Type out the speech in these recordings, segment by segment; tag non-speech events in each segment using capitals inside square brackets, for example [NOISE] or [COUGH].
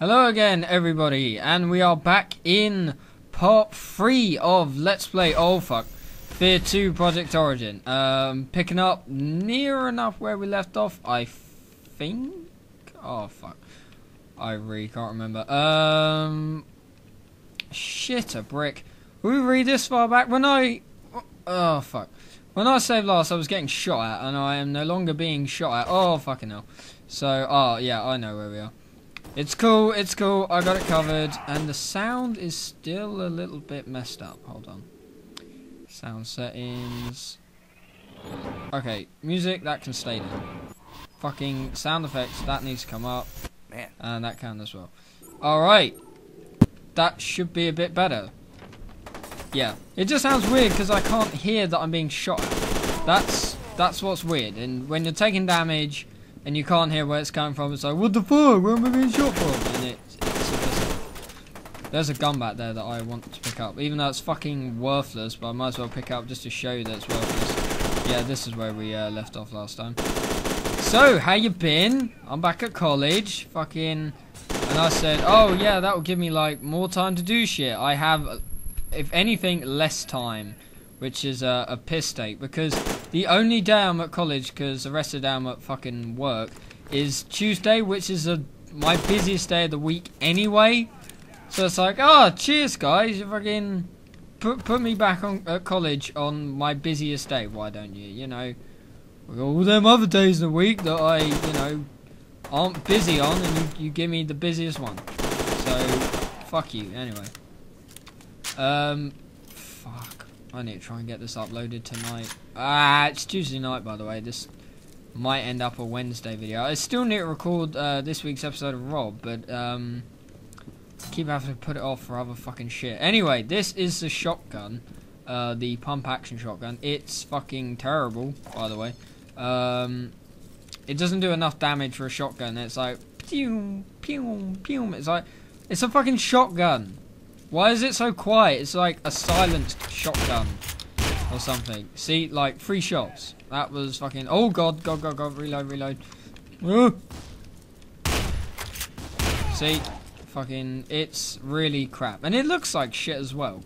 Hello again, everybody, and we are back in part three of Let's Play. Oh fuck, Fear Two Project Origin. Um, picking up near enough where we left off, I think. Oh fuck, I really can't remember. Um, shit, a brick. We read this far back when I. Oh fuck. When I saved last, I was getting shot at, and I am no longer being shot at. Oh fucking hell. So, oh yeah, I know where we are. It's cool, it's cool, I got it covered. And the sound is still a little bit messed up. Hold on. Sound settings. Okay, music, that can stay there. Fucking sound effects, that needs to come up. Man. And that can as well. Alright. That should be a bit better. Yeah. It just sounds weird because I can't hear that I'm being shot at. That's, that's what's weird. And when you're taking damage and you can't hear where it's coming from. It's like, what the fuck? Where am I being shot from? And it, it's a There's a gun back there that I want to pick up, even though it's fucking worthless. But I might as well pick up just to show you that it's worthless. Yeah, this is where we uh, left off last time. So, how you been? I'm back at college. Fucking, and I said, oh yeah, that will give me like more time to do shit. I have, if anything, less time which is a, a piss take because the only day I'm at college because the rest of the day I'm at fucking work is Tuesday, which is a, my busiest day of the week anyway. So it's like, oh, cheers, guys, you fucking put put me back on at college on my busiest day. Why don't you? You know, all them other days in the week that I, you know, aren't busy on, and you, you give me the busiest one. So, fuck you. Anyway. Um, fuck. I need to try and get this uploaded tonight. Ah, it's Tuesday night, by the way. This might end up a Wednesday video. I still need to record uh, this week's episode of Rob, but um, keep having to put it off for other fucking shit. Anyway, this is the shotgun, uh, the pump action shotgun. It's fucking terrible, by the way. Um, it doesn't do enough damage for a shotgun. It's like pew pew pew. It's like it's a fucking shotgun. Why is it so quiet? It's like a silenced shotgun or something. See, like three shots. That was fucking. Oh god, god, god, god. Reload, reload. Ooh. See, fucking. It's really crap, and it looks like shit as well.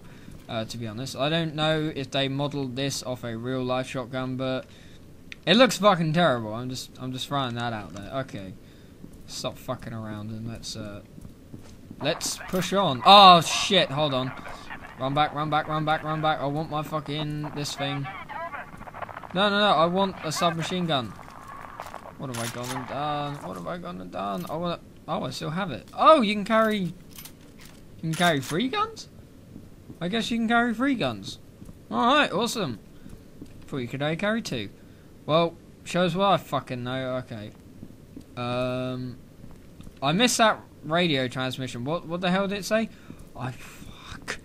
Uh, to be honest, I don't know if they modelled this off a real life shotgun, but it looks fucking terrible. I'm just, I'm just throwing that out there. Okay, stop fucking around and let's. Uh, Let's push on. Oh, shit. Hold on. Run back, run back, run back, run back. I want my fucking... this thing. No, no, no. I want a submachine gun. What have I gone and done? What have I gone and done? I want Oh, I still have it. Oh, you can carry... You can carry three guns? I guess you can carry three guns. Alright, awesome. Thought you could only carry two. Well, shows what I fucking know. Okay. Um... I missed that radio transmission. What what the hell did it say? I fuck.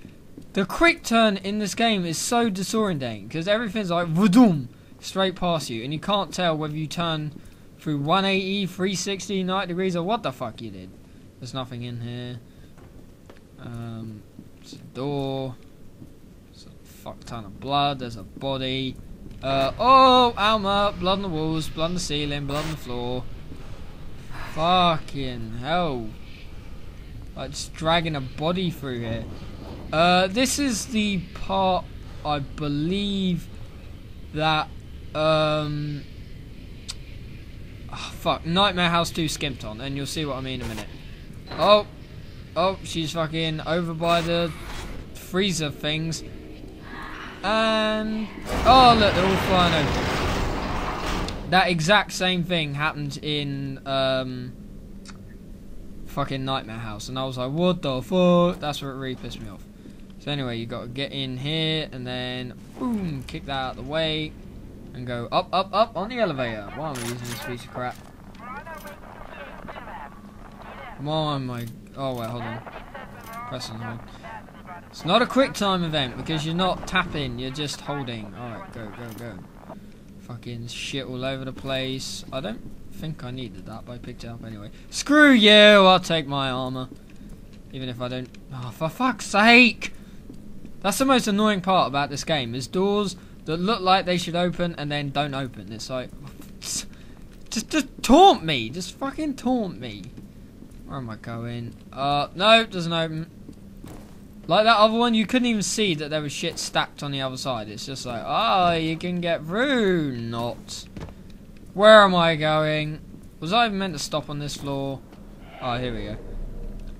The quick turn in this game is so disorientating because everything's like voodoo straight past you, and you can't tell whether you turn through 180, 360, 90 degrees, or what the fuck you did. There's nothing in here. Um, it's a door. There's a fuck ton of blood. There's a body. Uh, oh, Alma, blood on the walls, blood on the ceiling, blood on the floor. Fucking hell. Like just dragging a body through here. Uh, this is the part I believe that um oh, fuck Nightmare House 2 skimped on, and you'll see what I mean in a minute. Oh, oh, she's fucking over by the freezer things, and oh look, they're all flying over. That exact same thing happened in um fucking Nightmare House. And I was like, what the fuck? That's what it really pissed me off. So anyway, you got to get in here and then, boom, kick that out of the way. And go up, up, up on the elevator. Why am I using this piece of crap? Come on, my... Oh, wait, hold on. Press on hold. It's not a quick time event because you're not tapping, you're just holding. Alright, go, go, go. Fucking shit all over the place. I don't think I needed that, but I picked it up anyway. Screw you! I'll take my armor. Even if I don't... Oh, for fuck's sake! That's the most annoying part about this game, is doors that look like they should open and then don't open. It's like... Just, just taunt me! Just fucking taunt me. Where am I going? Uh, no, doesn't open. Like that other one, you couldn't even see that there was shit stacked on the other side. It's just like, oh, you can get through. Not. Where am I going? Was I even meant to stop on this floor? Oh, here we go.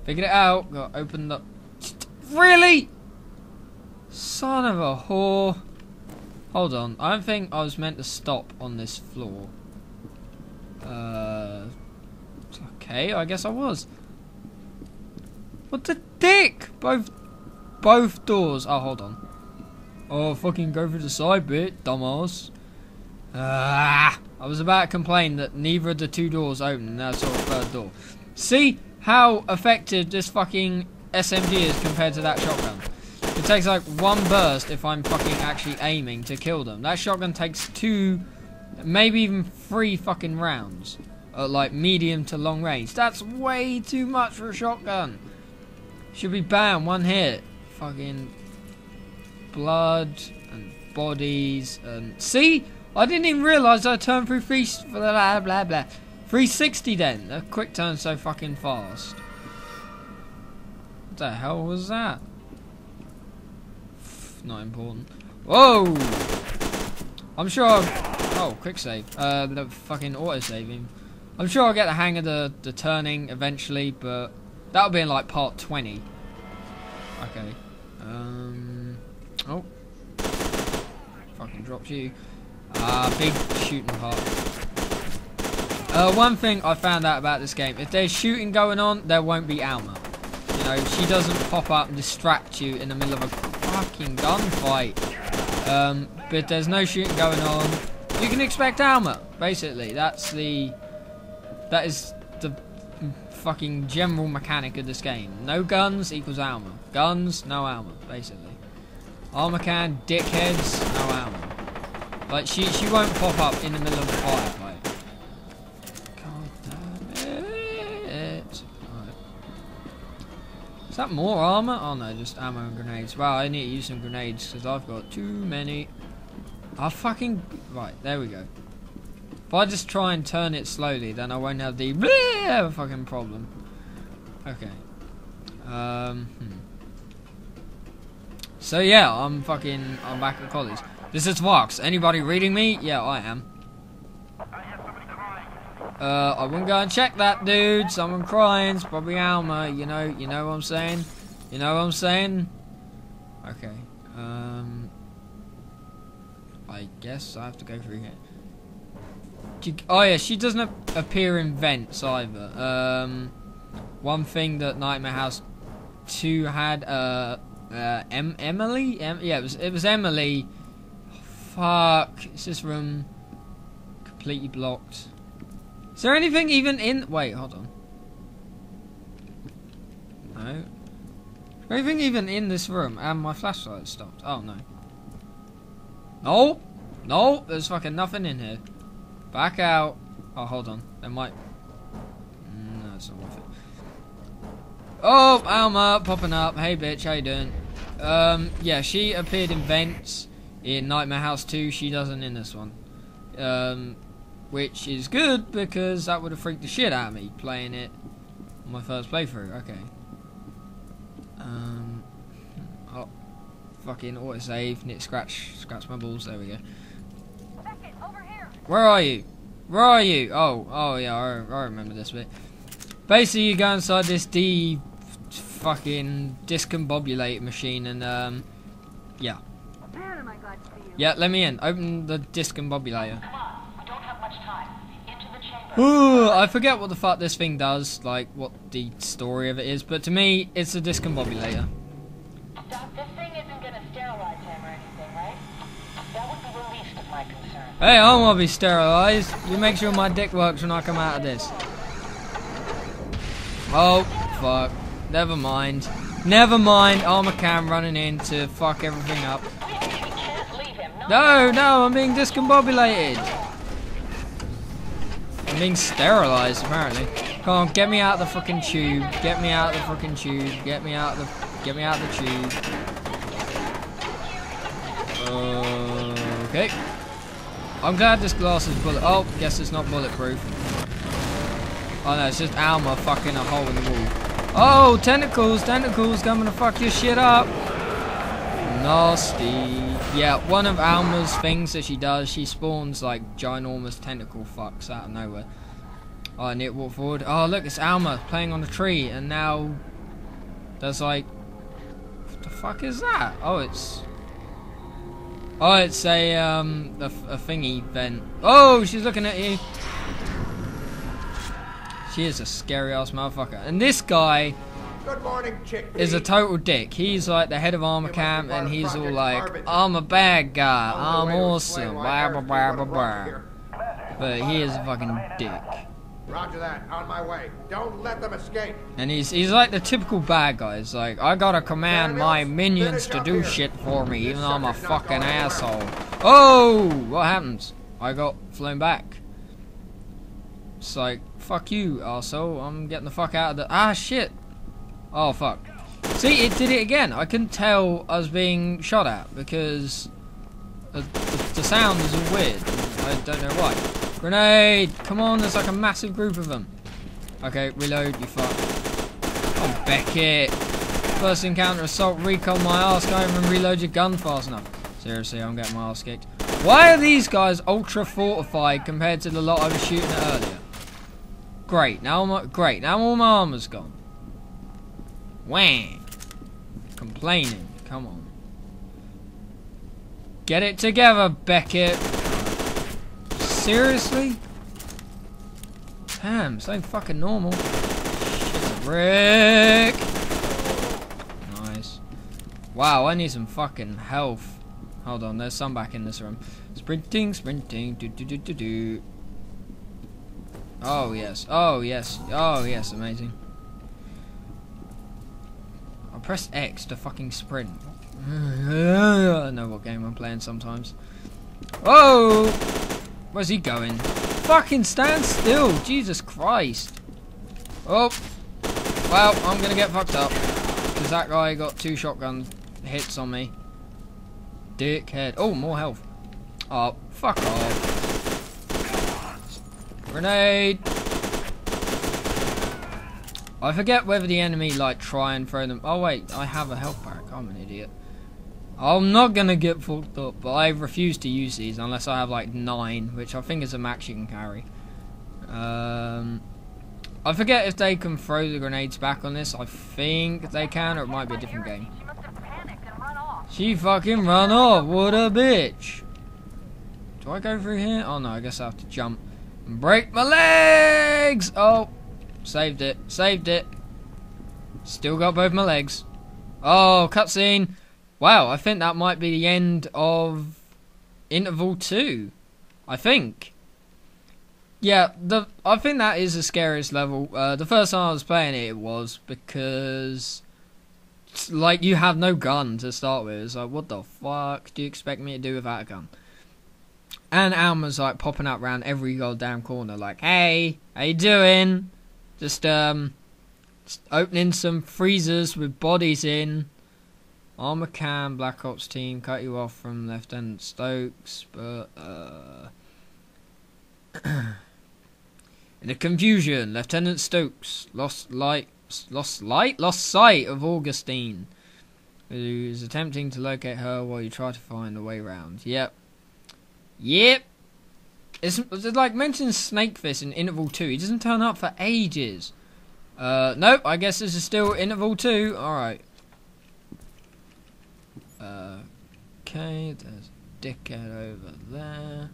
Figured it out. Got opened up. Really? Son of a whore. Hold on. I don't think I was meant to stop on this floor. Uh. Okay, I guess I was. What the dick? Both both doors. Oh, hold on. Oh, fucking go through the side bit, dumbass. Ah, I was about to complain that neither of the two doors open, and now I saw third door. See how effective this fucking SMG is compared to that shotgun. It takes like one burst if I'm fucking actually aiming to kill them. That shotgun takes two, maybe even three fucking rounds. At like medium to long range. That's way too much for a shotgun. Should be bam, one hit fucking blood and bodies and see I didn't even realise I turned through three blah blah blah 360 then. The quick turn so fucking fast. What the hell was that? Not important. Whoa! I'm sure I'll, oh quick save. Uh the fucking auto saving. I'm sure I'll get the hang of the the turning eventually but that'll be in like part 20 okay. Um, oh. Fucking dropped you. Ah, uh, big shooting part. Uh, one thing I found out about this game, if there's shooting going on, there won't be Alma. You know, she doesn't pop up and distract you in the middle of a fucking gunfight. Um, but there's no shooting going on, you can expect Alma, basically. That's the... That is the fucking general mechanic of this game. No guns equals Alma. Guns, no Alma, basically. Armacham, dickheads, no. Like, she, she won't pop up in the middle of a firefight. God damn it. Right. Is that more armor? Oh no, just ammo and grenades. Wow, I need to use some grenades because I've got too many. I fucking... Right, there we go. If I just try and turn it slowly, then I won't have the [LAUGHS] bleh, fucking problem. Okay. Um, hmm. So yeah, I'm fucking, I'm back at college. This is Vox. Anybody reading me? Yeah, I am. Uh, I wouldn't go and check that, dude. Someone crying. It's probably Alma. You know, you know what I'm saying? You know what I'm saying? Okay. Um, I guess I have to go through here. Oh yeah, she doesn't appear in vents either. Um, one thing that Nightmare House 2 had, uh, uh, em Emily? Em yeah, it was, it was Emily. Fuck, is this room completely blocked? Is there anything even in, wait, hold on. No. Anything even in this room? And my flashlight stopped. Oh no. No! No! There's fucking nothing in here. Back out. Oh, hold on. There might... Mm, no, it's not worth it. Oh, Alma popping up. Hey, bitch, how you doing? Um, yeah, she appeared in Vents in Nightmare House 2. She doesn't in this one. Um, which is good because that would have freaked the shit out of me playing it on my first playthrough. Okay. Um, oh, fucking autosave. Nick scratch, scratch my balls. There we go. Where are you? Where are you? Oh, oh yeah, I, I remember this bit. Basically, you go inside this D fucking discombobulate machine and um, yeah. Yeah, let me in. Open the discombobulator. Ooh, I forget what the fuck this thing does, like what the story of it is, but to me, it's a discombobulator. Hey, I want to be sterilized. You make sure my dick works when I come out of this. Oh, fuck. Never mind. Never mind. Armacham running in to fuck everything up. No, no, I'm being discombobulated. I'm being sterilized, apparently. Come on, get me out of the fucking tube. Get me out of the fucking tube. Get me out of the get me out of the tube. Okay. I'm glad this glass is bullet. Oh, guess it's not bulletproof. Oh no, it's just Alma fucking a hole in the wall. Oh, tentacles, tentacles coming to fuck your shit up. Nasty. Yeah, one of Alma's things that she does, she spawns like ginormous tentacle fucks out of nowhere. Oh, I need to walk forward. Oh, look, it's Alma playing on a tree, and now there's like, what the fuck is that? Oh, it's, oh, it's a um a, a thingy vent. Oh, she's looking at you. She is a scary ass motherfucker. And this guy Good morning, chick. is a total dick. He's like the head of Armacham, and he's all like, "I'm a bad guy. I'm awesome." Blah blah blah blah blah. But he is a fucking dick. Roger that. On my way. Don't let them escape. And he's he's like the typical bad guy. It's like I gotta command my minions to do shit for me, even though I'm a fucking asshole. Oh, what happens? I got flown back. It's like fuck you, asshole. I'm getting the fuck out of the ah shit. Oh fuck. See, it did it again. I couldn't tell I was being shot at because the, the, the sound is all weird. I don't know why. Grenade! Come on, there's like a massive group of them. Okay, reload, you fuck. Oh, Becket. First encounter assault, recon my ass, can't even reload your gun fast enough. Seriously, I'm getting my ass kicked. Why are these guys ultra fortified compared to the lot I was shooting at earlier? Great, now my great, now all my armor's gone. Whang! Complaining, come on. Get it together, Becket. Seriously? Damn, so fucking normal. Shit, Rick! Nice. Wow, I need some fucking health. Hold on, there's some back in this room. Sprinting, sprinting, do do do do do. Oh yes, oh yes, oh yes, amazing. I pressed X to fucking sprint. [LAUGHS] I know what game I'm playing sometimes. Oh! Where's he going? Fucking stand still! Jesus Christ! Oh! Well, I'm gonna get fucked up. Because that guy got two shotgun hits on me. Dickhead. Oh, more health. Oh, fuck off. Grenade! I forget whether the enemy like try and throw them. Oh wait, I have a health pack. I'm an idiot. I'm not gonna get fucked up, but I refuse to use these unless I have like nine, which I think is a max you can carry. Um, I forget if they can throw the grenades back on this. I think they can, or it might be a different game. She fucking run off. What a bitch. Do I go through here? Oh no, I guess I have to jump and break my legs. Oh, saved it. Saved it. Still got both my legs. Oh, cutscene. Wow, I think that might be the end of interval two. I think. Yeah, the I think that is the scariest level. Uh, the first time I was playing it, it was because like you have no gun to start with. It's like, what the fuck do you expect me to do without a gun? And Alma's like popping up around every goddamn corner, like, "Hey, how you doing?" Just um, opening some freezers with bodies in. Armacham, Black Ops team cut you off from Lieutenant Stokes, but uh. [CLEARS THROAT] In the confusion, Lieutenant Stokes lost light, lost light, lost sight of Augustine, who is attempting to locate her while you try to find a way round. Yep, yep. It's, it's like mentioned Snakefist in Interval Two. He doesn't turn up for ages. Uh, nope. I guess this is still Interval Two. All right. Uh, okay, there's dickhead over there.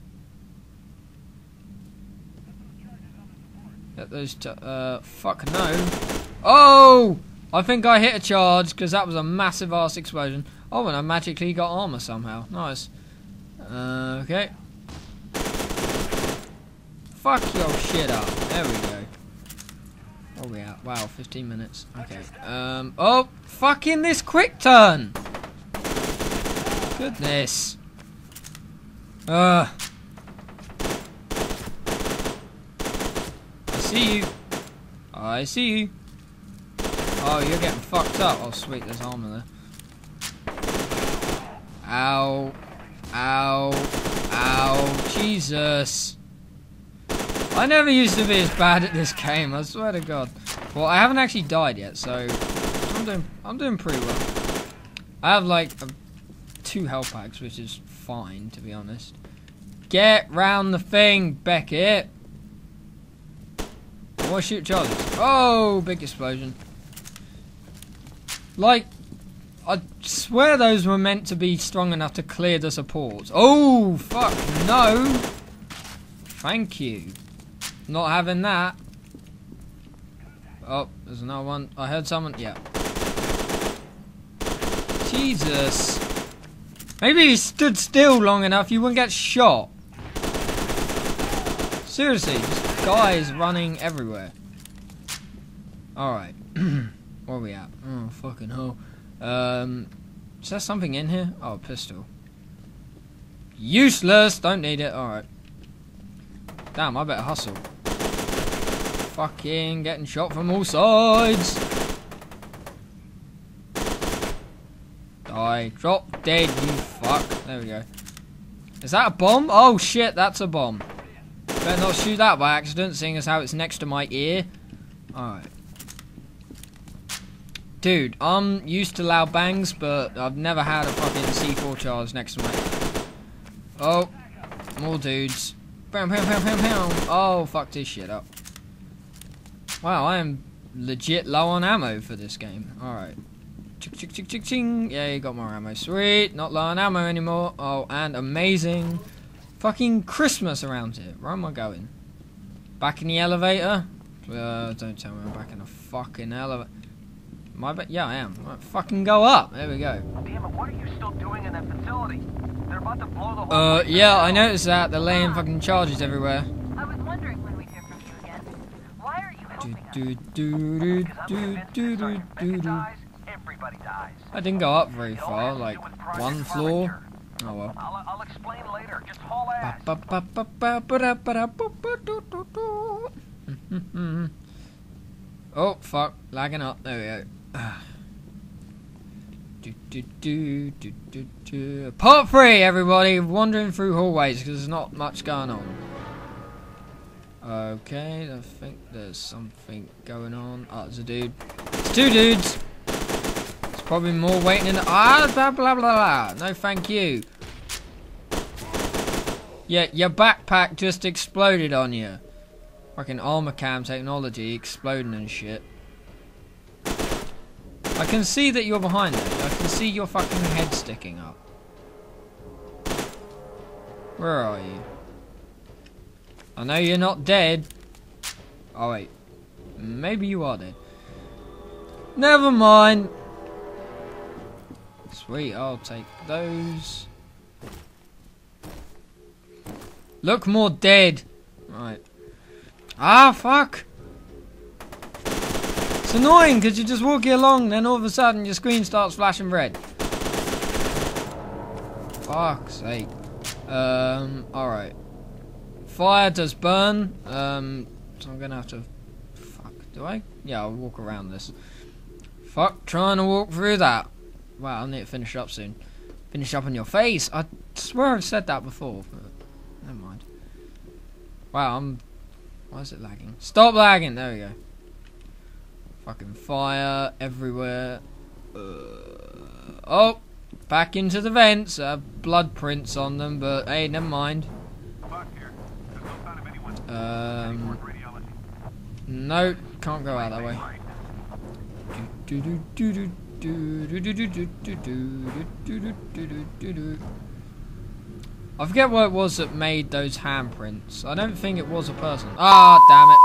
Get those uh, fuck no. Oh! I think I hit a charge because that was a massive ass explosion. Oh, and I magically got armor somehow. Nice. Uh, okay. Fuck your shit up. There we go. Oh, we at? Wow, 15 minutes. Okay. Um, oh, fucking this quick turn! Goodness. Ugh. I see you. I see you. Oh, you're getting fucked up. Oh, sweet, there's armor there. Ow. Ow. Ow. Jesus. I never used to be as bad at this game. I swear to God. Well, I haven't actually died yet, so I'm doing I'm doing pretty well. I have like a, two health packs, which is fine to be honest. Get round the thing, Becket. Oh, I want shoot Charlie. Oh, big explosion. Like, I swear those were meant to be strong enough to clear the supports. Oh, fuck, no. Thank you. Not having that. Oh, there's another one. I heard someone. Yeah. Jesus. Maybe you stood still long enough, you wouldn't get shot. Seriously, just guys running everywhere. Alright. [CLEARS THROAT] Where are we at? Oh, fucking hell. Um, is there something in here? Oh, a pistol. Useless! Don't need it. Alright. Damn, I better hustle. Fucking getting shot from all sides. Die. Drop dead, you fuck. There we go. Is that a bomb? Oh shit, that's a bomb. Better not shoot that by accident, seeing as how it's next to my ear. Alright. Dude, I'm used to loud bangs, but I've never had a fucking C4 charge next to my ear. Oh, more dudes. Bam, bam, bam, bam, bam. Oh, fuck this shit up. Wow, I am legit low on ammo for this game. Alright. Chick, chick, chick, chick, ching. Yeah, you got more ammo. Sweet. Not low on ammo anymore. Oh, and amazing. Fucking Christmas around here. Where am I going? Back in the elevator? Uh, don't tell me I'm back in a fucking elevator. My ba yeah, I am. Right, fucking go up. There we go. Damn it, what are you still doing in that facility? They're about to blow the whole Uh, yeah. I noticed that. They're laying fucking charges everywhere do, do, I didn't go up very far, like one floor. Oh well. Uh, I'll, explain later. Just haul ass. [LAUGHS] oh fuck, lagging up. There we go. [SIGHS] Do, do, do, do, do, do. Part 3, everybody, wandering through hallways because there's not much going on. Okay, I think there's something going on. Oh, there's a dude. It's two dudes. It's probably more waiting in the. Ah, blah, blah, blah, blah. No, thank you. Yeah, your backpack just exploded on you. Fucking Armacham technology exploding and shit. I can see that you're behind me. I can see your fucking head sticking up. Where are you? I know you're not dead. Oh wait. Maybe you are dead. Never mind. Sweet, I'll take those. Look more dead. Right. Ah, fuck. It's annoying because you're just walking along, then all of a sudden your screen starts flashing red. Fuck's sake. Um, alright. Fire does burn. Um, so I'm gonna have to. Fuck. Do I? Yeah, I'll walk around this. Fuck, trying to walk through that. Wow, I need to finish up soon. Finish up on your face. I swear I've said that before, but never mind. Wow, I'm. Why is it lagging? Stop lagging. There we go. Fucking fire everywhere. Uh, oh, back into the vents. Uh, blood prints on them, but hey, never mind. Buck here. There's no sign of anyone. Um, no, can't go out that way. I forget what it was that made those handprints. I don't think it was a person. Ah, damn it.